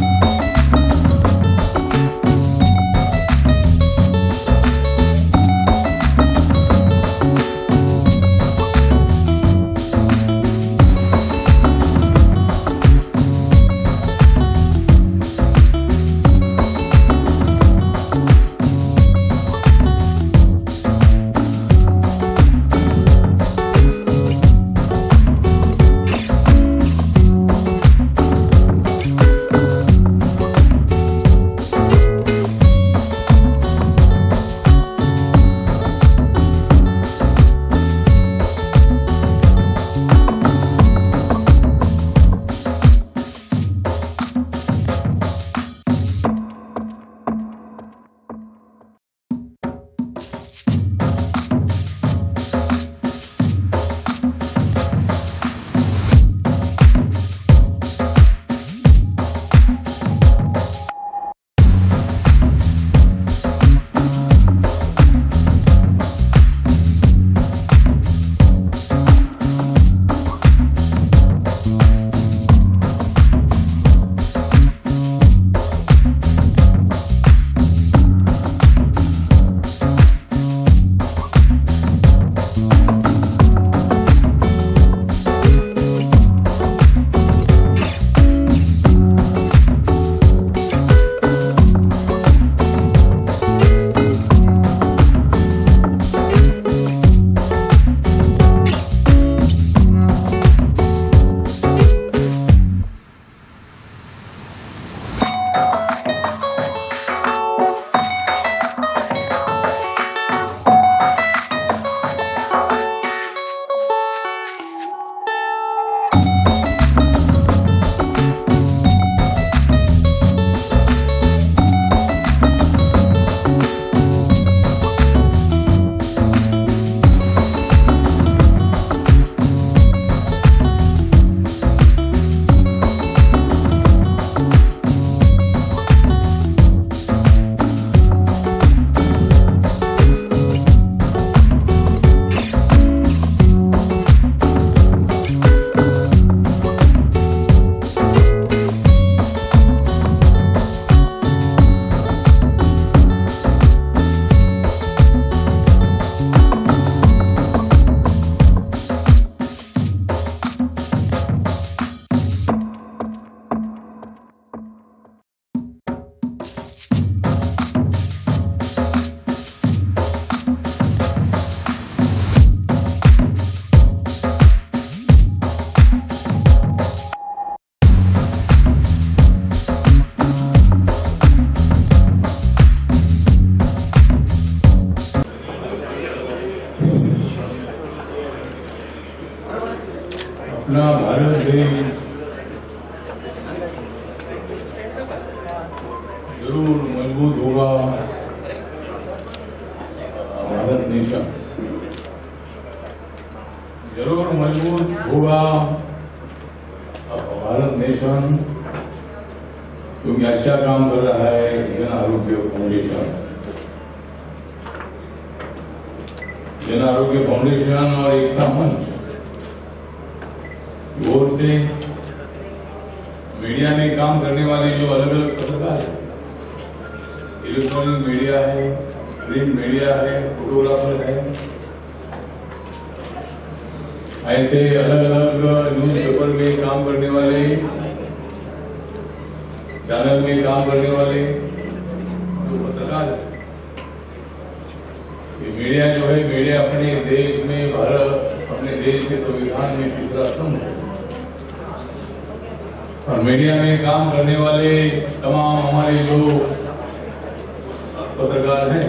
Bye. अपना भारत देश। ज़रूर मज़बूत होगा भारत नेशन ज़रूर मज़बूत होगा भारत नेशन क्योंकि अच्छा काम कर रहा है जन आरोग्य फाउंडेशन जन आरोग्य फाउंडेशन और एकता मंच। से मीडिया में काम करने वाले जो अलग अलग पत्रकार है इलेक्ट्रॉनिक मीडिया है प्रिंट मीडिया है फोटोग्राफर है, ऐसे अलग अलग न्यूज़ पेपर में काम करने वाले चैनल में काम करने वाले जो पत्रकार ये मीडिया जो है मीडिया अपने देश में, भारत अपने देश के संविधान में तीसरा स्तंभ है? और मीडिया में काम करने वाले तमाम हमारे जो पत्रकार हैं,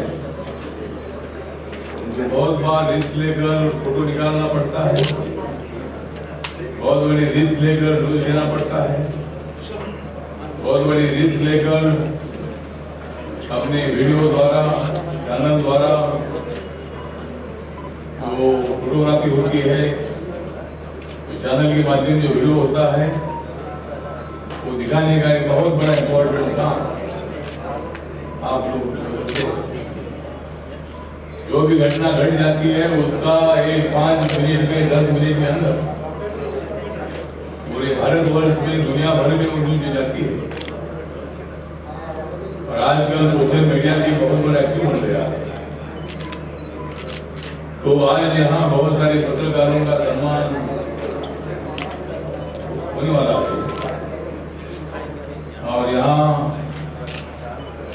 उनको बहुत बार रिस्क लेकर फ़ोटो निकालना पड़ता है। बहुत बड़ी रिस्क लेकर न्यूज़ देना पड़ता है। बहुत बड़ी रिस्क लेकर अपने वीडियो द्वारा, चैनल द्वारा जो फोटोग्राफी होती है। चैनल के माध्यम जो वीडियो होता है। दिखाने का एक बहुत बड़ा इम्पोर्टेंट काम। आप लोग जो भी घटना घट जाती है, उसका एक पाँच मिनट में, दस मिनट के अंदर। पूरे भारतवर्ष में, दुनिया भर में वो न्यूज़ जाती है। और आजकल सोशल मीडिया भी बहुत बड़ा एक्टिव बन गया? है तो आज यहाँ बहुत सारे पत्रकारों का सम्मान होने वाला है। और यहाँ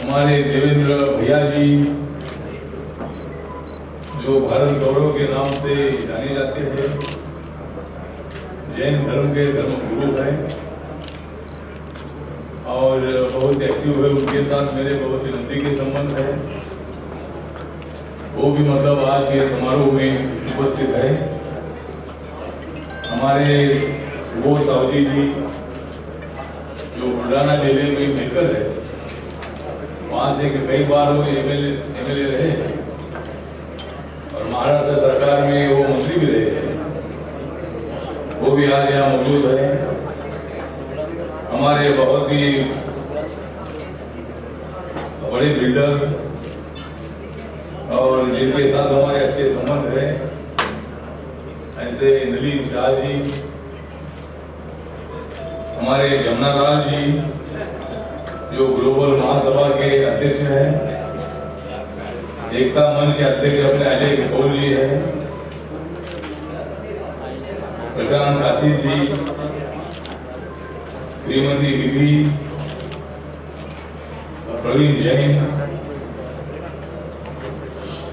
हमारे देवेंद्र भैया जी, जो भारत गौरव के नाम से जाने जाते हैं जैन धर्म के धर्म गुरु हैं और बहुत एक्टिव है उनके साथ मेरे बहुत ही नजदीकी संबंध है। वो भी मतलब आज के समारोह में उपस्थित है। हमारे सुबोध सावजी जी जो बुल्ढाना ज़िले में मेकर है? वहाँ से कई बार वो एमएलए रहे हैं। और महाराष्ट्र सरकार में वो मंत्री भी रहे हैं। वो भी आज यहाँ मौजूद है। हमारे बहुत ही बड़े बिल्डर और जिनके साथ हमारे अच्छे संबंध है, ऐसे नलीम शाह जी हमारे जमुनालाल जी, जो ग्लोबल महासभा के अध्यक्ष हैं, एकता मंच के अध्यक्ष अपने अजय कौल जी है, प्रशांत आशीष जी, श्रीमती विधि प्रवीण जैन,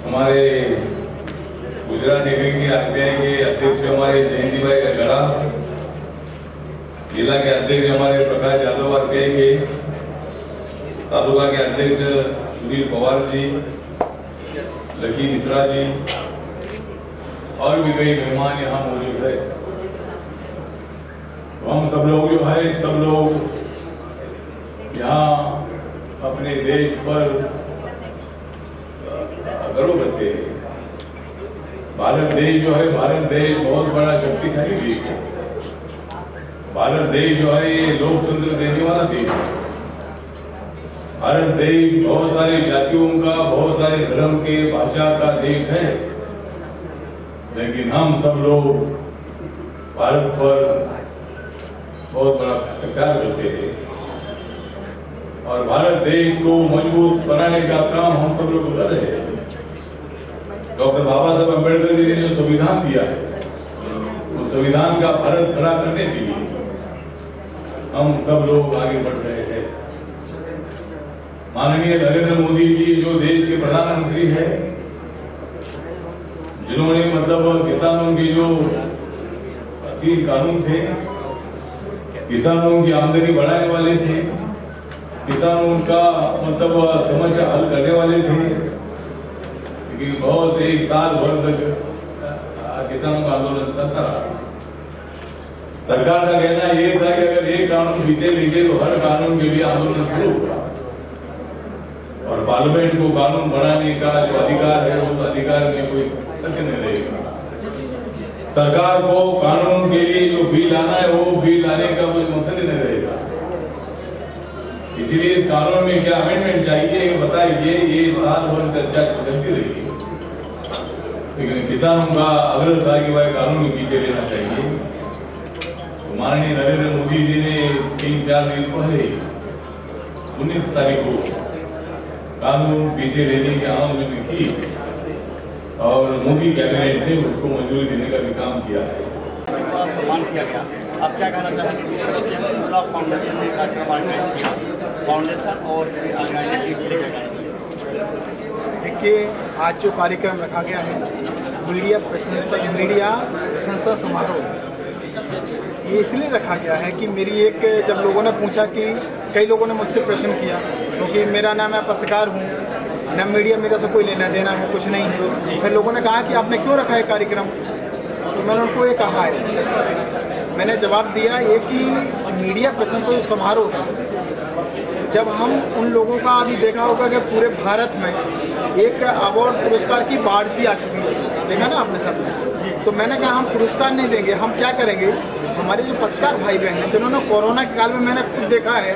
हमारे गुजरात के के अध्यक्ष, हमारे जयंती भाई गड़ा जिला के अध्यक्ष हमारे प्रकाश यादव आरपीआई के तालुका के अध्यक्ष सुनील पवार जी, लकी मिश्रा जी, और भी कई मेहमान यहाँ मौजूद है। तो हम सब लोग जो है, सब लोग यहाँ अपने देश पर गर्व करते हैं। भारत देश जो है, भारत देश बहुत बड़ा शक्तिशाली देश है। भारत देश जो है, ये लोकतंत्र देने वाला देश है। भारत देश बहुत सारी जातियों का, बहुत सारे धर्म के, भाषा का देश है। लेकिन हम सब लोग भारत पर बहुत बड़ा भ्रष्टाचार करते हैं। और भारत देश को मज़बूत बनाने का काम हम सब लोग कर रहे हैं। डॉक्टर बाबा साहब अंबेडकर जी ने जो संविधान दिया है, उस संविधान का भारत खड़ा करने के लिए हम सब लोग आगे बढ़ रहे हैं। माननीय नरेंद्र मोदी जी, जो देश के प्रधानमंत्री है, जिन्होंने मतलब किसानों के जो तीन कानून थे, किसानों की आमदनी बढ़ाने वाले थे, किसानों का मतलब समस्या हल करने वाले थे, लेकिन बहुत एक साल भर तक किसानों का आंदोलन चलता रहा। सरकार का कहना यह था कि अगर एक कानून पीछे लेंगे तो हर कानून के लिए आंदोलन शुरू होगा। और पार्लियामेंट को कानून बनाने का जो अधिकार है, उस अधिकार में कोई तथ्य नहीं रहेगा। सरकार को कानून के लिए जो बिल आना है, वो बिल आने का कोई मकसद नहीं रहेगा। इसलिए कानून में क्या अमेंडमेंट चाहिए बताइए, ये साल भर चर्चा चलती रही लेकिन किसानों का आग्रह था कि भाई कानून के पीछे लेना चाहिए। माननीय नरेंद्र मोदी जी ने तीन चार दिन पहले उन्नीस तारीख को कानून पीछे लेने की आमदनी की और मोदी कैबिनेट ने उसको मंजूरी देने का भी काम किया है। सम्मान किया गया। आप क्या कहना चाहेंगे फाउंडेशन ने कार्यक्रम ऑर्गेनाइज किया फाउंडेशन और देखिए आज जो कार्यक्रम रखा गया है मीडिया प्रशंसा मीडिया प्रशंसा समारोह ये इसलिए रखा गया है कि मेरी एक, जब लोगों ने पूछा कि कई लोगों ने मुझसे प्रश्न किया, क्योंकि तो मेरा नाम मैं पत्रकार हूँ, न मीडिया मेरे से कोई लेना देना है, कुछ नहीं है। फिर लोगों ने कहा कि आपने क्यों रखा है कार्यक्रम? तो मैंने उनको ये कहा है। मैंने जवाब दिया ये कि मीडिया प्रशंसा समारोह है। जब हम उन लोगों का अभी देखा होगा कि पूरे भारत में एक अवार्ड पुरस्कार की बाढ़ सी आ चुकी है। देखा ना आपने सब तो मैंने कहा, हम पुरस्कार नहीं देंगे, हम क्या करेंगे? हमारे जो पत्रकार भाई बहन हैं, जिन्होंने कोरोना के काल में मैंने खुद देखा है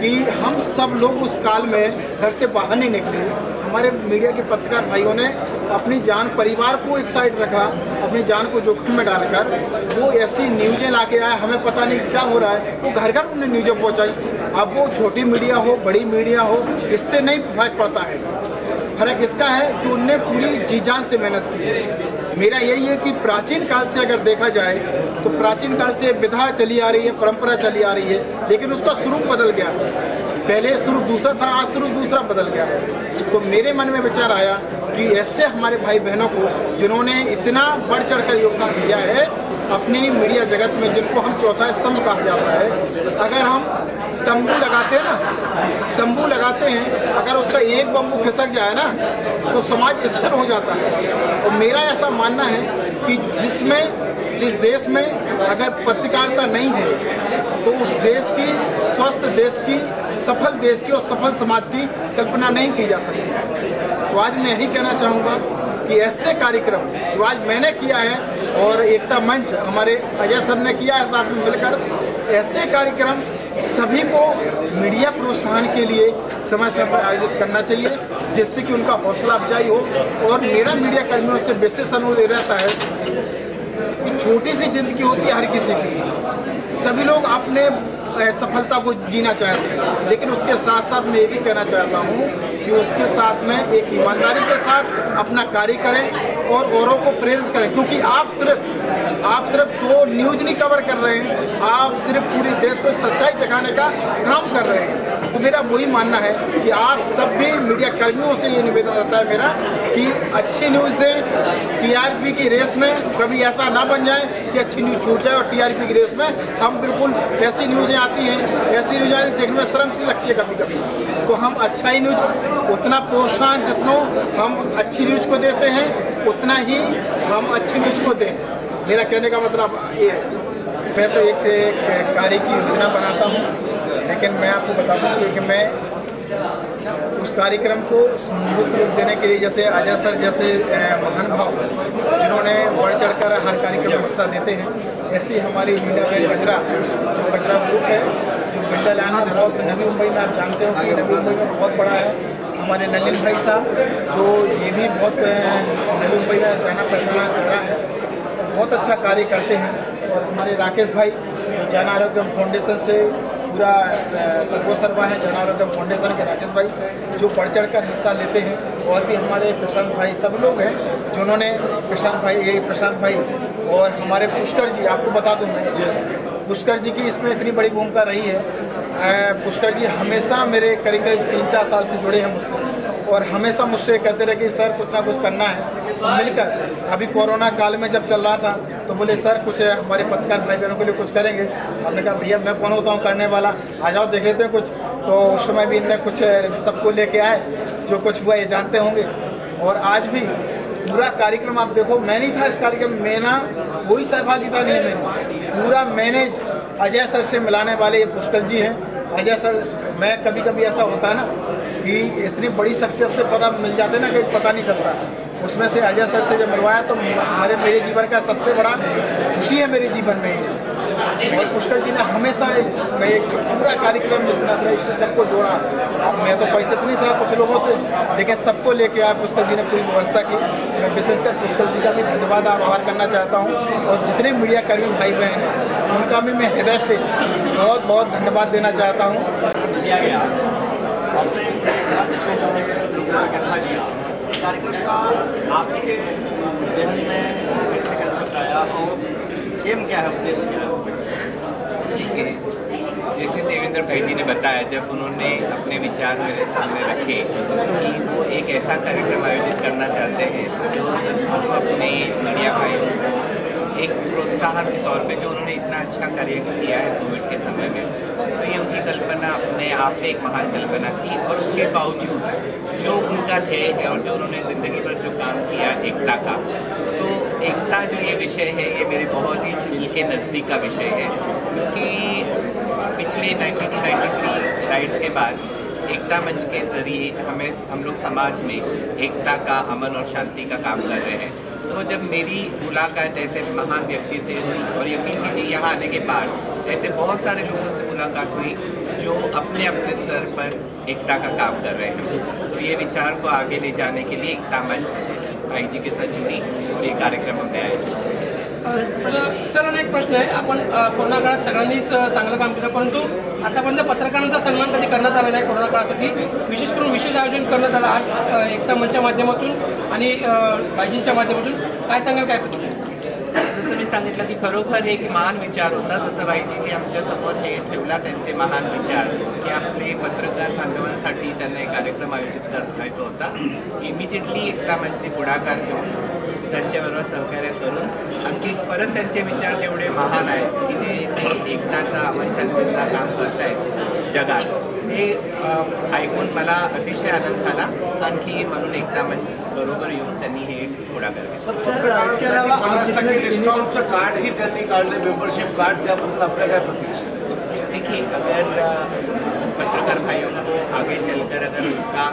कि हम सब लोग उस काल में घर से बाहर नहीं निकले। हमारे मीडिया के पत्रकार भाइयों ने अपनी जान, परिवार को एक साइड रखा, अपनी जान को जोखिम में डालकर वो ऐसी न्यूज़ें ला के आए, हमें पता नहीं क्या हो रहा है। वो घर घर उन्हें न्यूज़ें पहुँचाई। अब वो छोटी मीडिया हो, बड़ी मीडिया हो, इससे नहीं फ़र्क पड़ता है। फ़र्क इसका है कि उनने पूरी जी जान से मेहनत की। है मेरा यही है कि प्राचीन काल से अगर देखा जाए तो प्राचीन काल से विधा चली आ रही है, परंपरा चली आ रही है, लेकिन उसका स्वरूप बदल गया। पहले स्वरूप दूसरा था, आज स्वरूप दूसरा बदल गया है। तो मेरे मन में विचार आया कि ऐसे हमारे भाई बहनों को, जिन्होंने इतना बढ़ चढ़कर योगदान दिया है, अपनी मीडिया जगत में जिनको हम चौथा स्तंभ कहा जाता है, अगर हम तंबू लगाते हैं ना, तंबू लगाते हैं, अगर उसका एक बम्बू खिसक जाए ना तो समाज स्थिर हो जाता है। और मेरा ऐसा मानना है कि जिसमें, जिस देश में अगर पत्रकारिता नहीं है तो उस देश की, स्वस्थ देश की सफल देश की और सफल समाज की कल्पना नहीं की जा सकती। तो आज मैं यही कहना चाहूँगा कि ऐसे कार्यक्रम जो आज मैंने किया है और एकता मंच हमारे अजय सर ने किया है साथ में मिलकर, ऐसे कार्यक्रम सभी को मीडिया प्रोत्साहन के लिए समय समय पर आयोजित करना चाहिए, जिससे कि उनका हौसला अफजाई हो और मेरा मीडिया कर्मियों से विशेष अनुरोध रहता है कि छोटी सी ज़िंदगी होती है हर किसी की। सभी लोग अपने सफलता को जीना चाहते हैं। लेकिन उसके साथ साथ मैं ये भी कहना चाहता हूँ कि उसके साथ में एक ईमानदारी के साथ अपना कार्य करें और औरों को प्रेरित करें, क्योंकि आप सिर्फ़ आप सिर्फ़ दो न्यूज़ नहीं कवर कर रहे हैं, आप सिर्फ़ पूरे देश को सच्चाई दिखाने का काम कर रहे हैं। तो मेरा वही मानना है कि आप सब भी मीडिया कर्मियों से ये निवेदन रहता है मेरा कि अच्छी न्यूज़ दें टीआरपी की रेस में कभी ऐसा ना बन जाए कि अच्छी न्यूज़ छूट जाए और टीआरपी की रेस में हम बिल्कुल ऐसी न्यूज़ें आती हैं, ऐसी न्यूज़ देखने में शर्म सी लगती है कभी कभी तो हम अच्छा ही न्यूज़ उतना प्रोत्साहन जितना हम अच्छी न्यूज़ को देते हैं उतना ही हम अच्छी न्यूज़ को दें। मेरा कहने का मतलब ये है। मैं तो एक, एक कार्य की योजना बनाता हूँ लेकिन मैं आपको बता दूँ कि मैं उस कार्यक्रम को समूहित रूप देने के लिए जैसे अजय सर जैसे महान भाव जिन्होंने बढ़ चढ़कर हर कार्यक्रम में हिस्सा देते हैं ऐसी हमारी मीडिया बहन गजरा जो गजरा ग्रुप है जो बिल्डा लाना बहुत नवी मुंबई में आप जानते हो कि नवी मुंबई में बहुत बड़ा है। हमारे नलिन भाई साहब जो ये भी बहुत नवी मुंबई में जाना पहचाना चेहरा है बहुत अच्छा कार्य करते हैं। और हमारे राकेश भाई जो जन आरोग्य फाउंडेशन से पूरा सर्वोसर्वा है जन आरोग्य फाउंडेशन के राकेश भाई जो बढ़ चढ़ कर हिस्सा लेते हैं। और भी हमारे प्रशांत भाई सब लोग हैं जिन्होंने प्रशांत भाई ये प्रशांत भाई और हमारे पुष्कर जी आपको बता दूँ मैं। पुष्कर जी की इसमें इतनी बड़ी भूमिका रही है। पुष्कर जी हमेशा मेरे करीब करीब तीन चार साल से जुड़े हैं मुझसे। और हमेशा मुझसे कहते रहे कि, सर, कुछ ना कुछ करना है। मिलकर, अभी कोरोना काल में जब चल रहा था तो बोले, सर, कुछ हमारे पत्रकार भाई बहनों के लिए कुछ करेंगे? हमने कहा, भैया, मैं कौन होता हूँ करने वाला। आ जाओ, देख लेते हैं कुछ। तो उस समय भी इनने कुछ सबको लेके आए। जो कुछ हुआ ये जानते होंगे। और आज भी पूरा कार्यक्रम आप देखो, मैं नहीं था इस कार्यक्रम में ना कोई सहभागिता नहीं है मेरी। पूरा मैनेज अजय सर से मिलाने वाले ये पुष्कल जी हैं। अजय सर, मैं कभी कभी ऐसा होता है ना कि इतनी बड़ी शख्सियत से पता मिल जाते ना कि पता नहीं चलता। उसमें से अजय सर से जब मिलवाया तो हमारे, मेरे जीवन का सबसे बड़ा खुशी है मेरे जीवन में ही और पुष्कर जी ने हमेशा एक, मैं एक पूरा कार्यक्रम जिस तरह से सबको जोड़ा मैं तो परिचित नहीं था कुछ लोगों से, लेकिन सबको लेके आया पुष्कर जी ने पूरी व्यवस्था की। मैं विशेषकर पुष्कर जी का भी धन्यवाद आभार करना चाहता हूँ और जितने मीडिया कर्मी भाई बहन हैं, उनका भी मैं हृदय से बहुत बहुत धन्यवाद देना चाहता हूँ। कार्यक्रम का आपके जहन में एम क्या है उद्देश्य? जैसे देवेंद्र जी ने बताया, जब उन्होंने अपने विचार मेरे सामने रखे कि वो एक ऐसा कार्यक्रम आयोजित करना चाहते हैं जो सचमुच अपने मीडिया भाइयों को एक प्रोत्साहन के तौर पे, जो उन्होंने इतना अच्छा कार्य किया है कोविड के समय में तो ये उनकी कल्पना, अपने आप में एक महान कल्पना थी और उसके बावजूद जो उनका ध्येय है और जो उन्होंने ज़िंदगी भर जो काम किया, एकता का एकता जो ये विषय है, ये मेरे बहुत ही दिल के नज़दीक का विषय है। क्योंकि पिछले 1993 राइट्स के बाद एकता मंच के ज़रिए हमें, हम लोग समाज में एकता का अमन और शांति का काम कर रहे हैं। तो जब मेरी मुलाकात ऐसे महान व्यक्ति से हुई, और यकीन कीजिए यहाँ आने के बाद ऐसे बहुत सारे लोगों से मुलाकात हुई, जो अपने अपने स्तर पर एकता का काम कर रहे हैं। तो ये विचार को आगे ले जाने के लिए एकता मंच आई जी के साथ जुड़ी। और ये कार्यक्रम हमने आयोजित किया। सर एक प्रश्न आहे. आपण कोरोना काळात सगळ्यांनीच चांगलं काम केलं परंतु आतापर्यंत पत्रकारांचा सन्मान कधी करण्यात आला नाही कोरोना काळासाठी. विशेष करून विशेष आयोजन करण्यात आलं आज एकता मंचच्या माध्यमातून आणि अ, बायजींच्या माध्यमातून. काय सांगाल काय जसं मी सांगितलं की खरोखर एक महान विचार होता. जसं बाईजींनी आमच्यासमोर हे ठेवला त्यांचे महान विचार की आपले पत्रकार बांधवांसाठी त्यांना एक कार्यक्रम आयोजित करायचा होता. इमिजिएटली एकता मंचने पुढाकार घेऊन त्यांच्याबरोबर सहकार्य करून आणखी परत त्यांचे विचार जेवढे महान आहेत की ते एकताचा अमन शांतीचा काम करतायत जगात. हे ऐकून मला अतिशय आनंद झाला. आणखी म्हणून एकता मंच बरोबर येऊन त्यांनी हे पुढाकार घेतला. कार्ड ही त्यांनी काढलं मेंबरशिप कार्ड त्याबद्दल आपल्या काय प्रतिक्रिया देखिए अगर पत्रकार भाइयों को आगे चलकर अगर उसका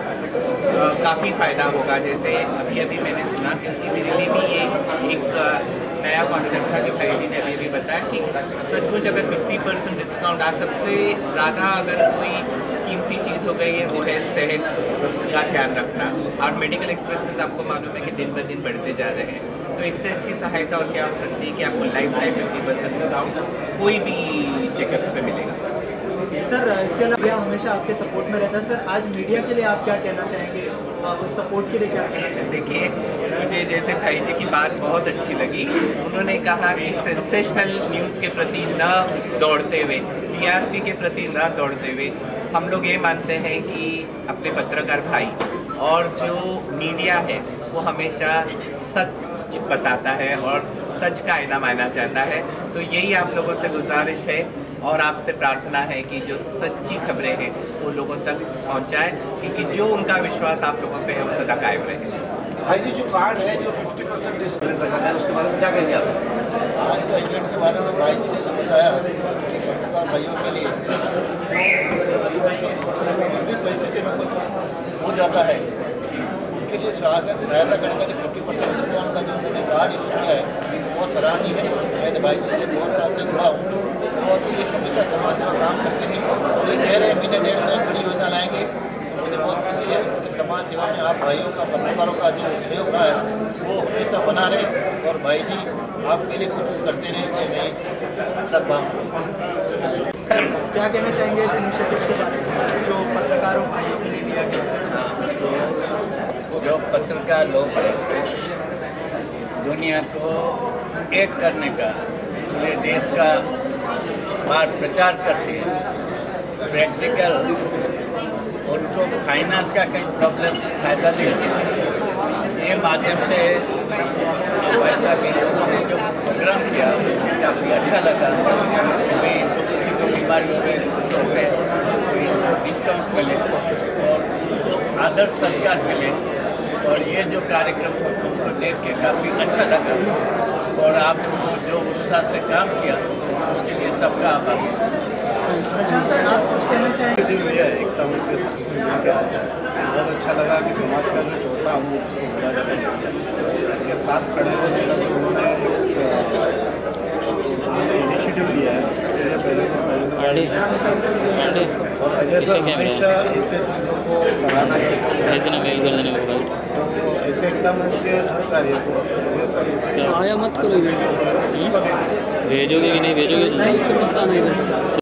काफ़ी फ़ायदा होगा। जैसे अभी अभी मैंने सुना क्योंकि मेरे लिए भी ये एक नया कॉन्सेप्ट था जो भाई जी ने अभी अभी बताया कि सचमुच अगर 50 परसेंट डिस्काउंट आज सबसे ज़्यादा अगर कोई कीमती चीज़ हो गई है, वो है सेहत का ध्यान रखना। और मेडिकल एक्सपेंसेस आपको मालूम है कि दिन ब दिन बढ़ते जा रहे हैं। तो इससे अच्छी सहायता और क्या हो सकती है कि आपको lifetime fifty percent discount कोई भी चेकअप्स पे मिलेगा सर इसके अलावा मीडिया हमेशा आपके सपोर्ट में रहता है। सर, आज मीडिया के लिए आप क्या कहना चाहेंगे? उस सपोर्ट के लिए क्या कहना चाहेंगे? देखिए, मुझे जैसे भाई जी की बात बहुत अच्छी लगी। उन्होंने कहा कि सेंसेशनल न्यूज़ के प्रति न दौड़ते हुए टीआरपी के प्रति न दौड़ते हुए, हम लोग ये मानते हैं कि अपने पत्रकार भाई और जो मीडिया है, वो हमेशा सच बताता है और सच का आईना माना जाता है। तो यही आप लोगों से गुजारिश है। और आपसे प्रार्थना है कि जो सच्ची खबरें हैं, वो लोगों तक पहुँचाए, क्योंकि जो उनका विश्वास आप लोगों पे है, वो सदा कायम रहे। भाई जी, जो कार्ड है, जो 50 परसेंट डिस्काउंट लगा है उसके बारे में क्या कहेंगे आप? आज का इवेंट के बारे में भाई जी ने जो बताया कि पत्रकार भाइयों के लिए विपरीत परिस्थिति में कुछ हो जाता है। उनके लिए सहायता करने का जो फिफ्टी परसेंट डिस्काउंट का जो उन्होंने कार्ड इशू किया है बहुत सराहनीय है मैं भाई जी से बहुत साल से जुड़ा हूँ। और ये हमेशा समाज सेवा काम करते हैं। और ये कह रहे हैं महीने डेढ़ में बड़ी योजना लाएँगे। तो मुझे बहुत खुशी है कि समाज सेवा में आप भाइयों का पत्रकारों का जो सहयोग रहा है वो हमेशा बना रहे। और भाई जी आपके लिए कुछ करते रहे कि नहीं। सद्भाव सर क्या कहना चाहेंगे इस इनिशिएटिव के बारे में? जो पत्रकारों भाइयों के लिए लिया गया जो पत्रकार लोग हैं दुनिया को एक करने का, पूरे देश का बात प्रचार करते हैं। प्रैक्टिकल उनको फाइनेंस का कहीं प्रॉब्लम फ़ायदा नहीं ये माध्यम से वैसा भी उन्होंने जो प्रोग्राम किया काफ़ी अच्छा लगा। कि किसी को बीमारी हो गई तो पे डिस्काउंट मिले। और उनको आदर सत्कार मिले। और ये जो कार्यक्रम हमको देख के काफ़ी अच्छा लगा। और आपको जो उत्साह से काम किया उसके लिए सबका आभार। आप कुछ कहना चाहेंगे भैया एकता मंच के साथ मिल के आज बहुत अच्छा लगा कि समाज का जो चौथा अंग जिसको बोला जाता है मीडिया के साथ खड़े होने का जो उन्होंने एक उन्होंने इनिशिएटिव लिया है उसके लिए पहले तो भाई और अजय सर हमेशा ऐसे चीज़ों को सराहना करते हैं तो ऐसे एकदम उसके हर कार्य को आया मत करो। उसको देखते हैं भेजोगे कि नहीं भेजोगे? पता नहीं